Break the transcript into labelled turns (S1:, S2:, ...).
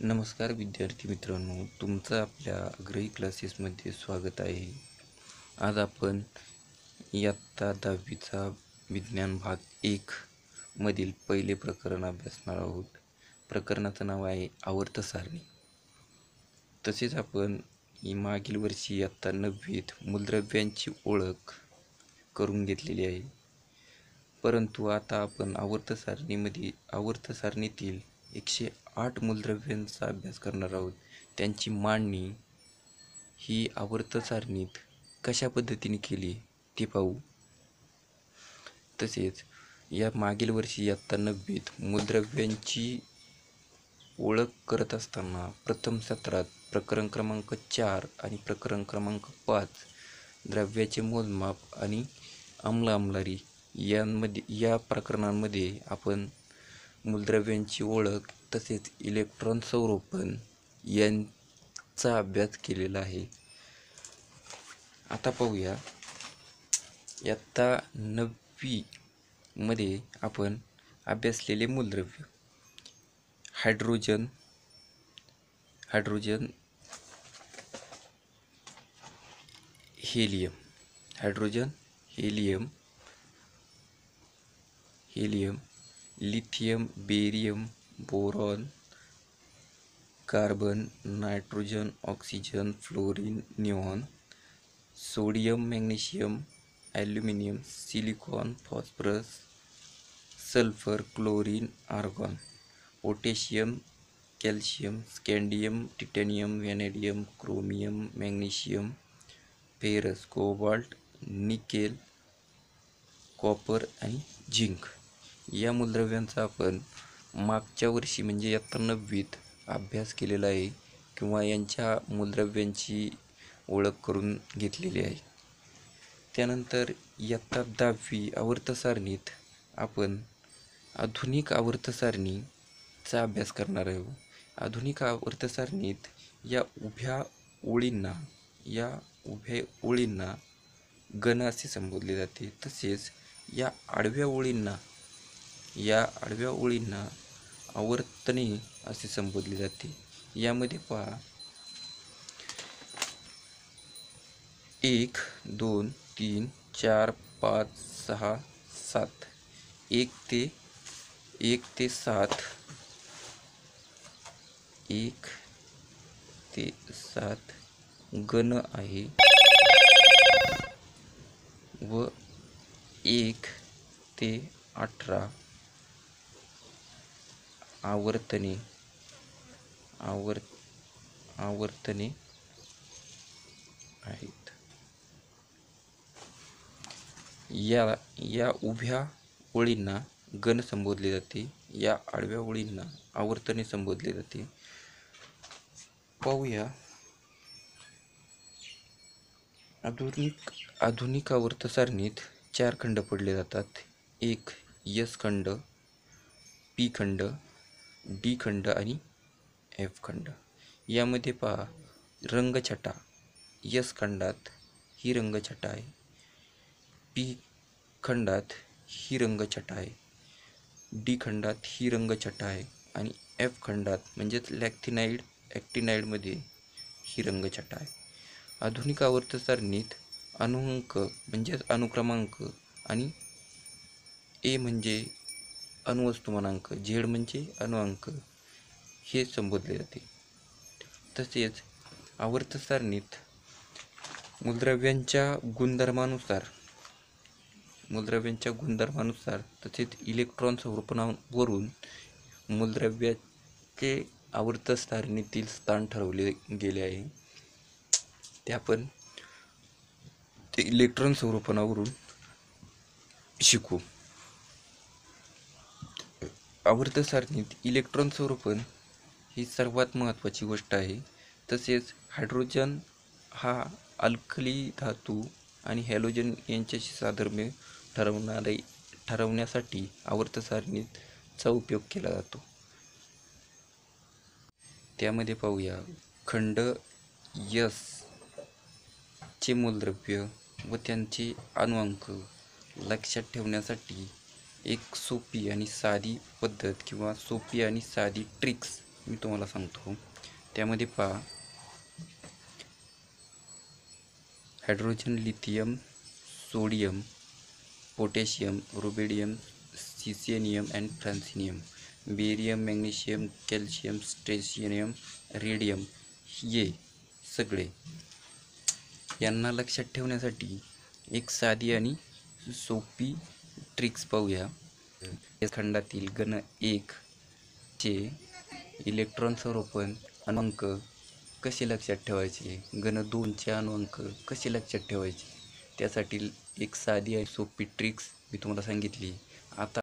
S1: नमस्कार विद्यार्थी मित्रांनो तुमचं आपल्या आग्रही क्लासेसमध्ये स्वागत आहे. आज आपण इयत्ता दहावीचा विज्ञान भाग एक मधील पहिले प्रकरण अभ्यासणार आहोत. प्रकरणाचं नाव आहे आवर्त सारणी. तसेच आपण ही मागील वर्षी इयत्ता नववीत मूलद्रव्यांची ओळख करून घेतलेली आहे. परंतु आता आपण आवर्त सारणीमध्ये आवर्त सारणीतील एकशे आठ मूलद्रव्यांचा अभ्यास करणार आहोत. त्यांची मांडणी ही आवर्त सारणीत कशा पद्धतीने केली ते पाहू. तसेच या मागील वर्षी इयत्ता नववीत मूलद्रव्यांची ओळख करत असताना प्रथम सत्रात प्रकरण क्रमांक चार आणि प्रकरण क्रमांक पाच द्रव्याचे मोजमाप आणि अंमला अंमलारी यांमध्ये या प्रकरणांमध्ये आपण मूलद्रव्यांची ओळख तसेच इलेक्ट्रॉन संरोपण यांचा अभ्यास केलेला आहे. आता पाहूया. इयत्ता नववीमध्ये आपण अभ्यासलेले मूलद्रव्य. Hydrogen. Hydrogen helium. Hydrogen helium helium lithium barium boron carbon nitrogen oxygen fluorine neon sodium magnesium aluminium silicon phosphorus sulphur chlorine argon potassium calcium scandium titanium vanadium chromium magnesium ferrous cobalt nickel copper आणि zinc. या मूलद्रव्यांचा आपण मागच्या वर्षी म्हणजे इयत्ता नववीत अभ्यास केलेला आहे किंवा यांच्या मूलद्रव्यांची ओळख करून घेतलेली आहे. त्यानंतर इयत्ता दहावी आवर्तसारणीत आपण आधुनिक आवर्तसारणीचा अभ्यास करणार आहोत आधुनिक आवर्तसारणीत या उभ्या ओळींना या उभ्या ओळींना गण असे संबोधले जाते. तसेच या आडव्या ओळींना या आडव्या ओळींना आवर्तने असे संबोधले जाते. यामध्ये पहा. एक दोन तीन चार पाच सहा सात. एक ते एक ते सात. एक ते सात गण आहे. व एक ते अठरा. आवर्तने आवर आवर्तने आहेत. या या उभ्या ओळींना गण संबोधले जाते. या आडव्या ओळींना आवर्तने संबोधले जाते. पाहूया. आधुनिक आधुनिक आवर्त सारणीत चार खंड पडले जातात. एक यस खंड पी खंड डी खंड आणि एफ खंड. यामध्ये पहा रंगछटा. यस खंडात ही रंगछटा आहे. पी खंडात ही रंगछटा आहे. डी खंडात ही रंगछटा आहे. आणि एफ खंडात म्हणजेच लॅक्थिनाईड ॲक्टिनाईडमध्ये ही रंगछटा आहे. आधुनिक आवर्त सारणीत अनुअंक म्हणजेच अनुक्रमांक आणि ए म्हणजे अणुवस्तुमानांक झेड म्हणजे अणुअंक हे संबोधले जाते. तसेच आवर्त सारणीत मूलद्रव्यांच्या गुणधर्मानुसार मूलद्रव्यांच्या गुणधर्मानुसार तसेच इलेक्ट्रॉन स्वरूपणावरून मूलद्रव्याचे आवर्त सारणीतील स्थान ठरवले गेले आहे. ते आपण ते इलेक्ट्रॉन संरोपणावरून शिकू. आवर्त सारणीत इलेक्ट्रॉन स्वरूपण ही सर्वात महत्त्वाची गोष्ट आहे. तसेच हायड्रोजन हा अल्कली धातू आणि हॅलोजन यांच्याशी साधर्म्य ठरवणारे ठरवण्यासाठी आवर्त सारणीचा उपयोग केला जातो. त्यामध्ये पाहूया. खंड यस चे मूलद्रव्य व त्यांचे अणुअंक लक्षात ठेवण्यासाठी एक सोपी आणि साधी पद्धत किंवा सोपी आणि साधी ट्रिक्स मी तुम्हाला सांगतो. त्यामध्ये पहा. Hydrogen lithium sodium potassium rubidium caesium and francium barium magnesium calcium strontium radium हे सगळे यांना लक्षात ठेवण्यासाठी एक साधी आणि सोपी ट्रिक्स पाहूया. खंडातील गण एक चे इलेक्ट्रॉन स्वरूपण अंक कसे लक्षात ठेवायचे? गण दोनचे अनुअंक कसे लक्षात ठेवायचे? त्यासाठी एक साधी आणि सोपी ट्रिक्स मी तुम्हाला सांगितली. आता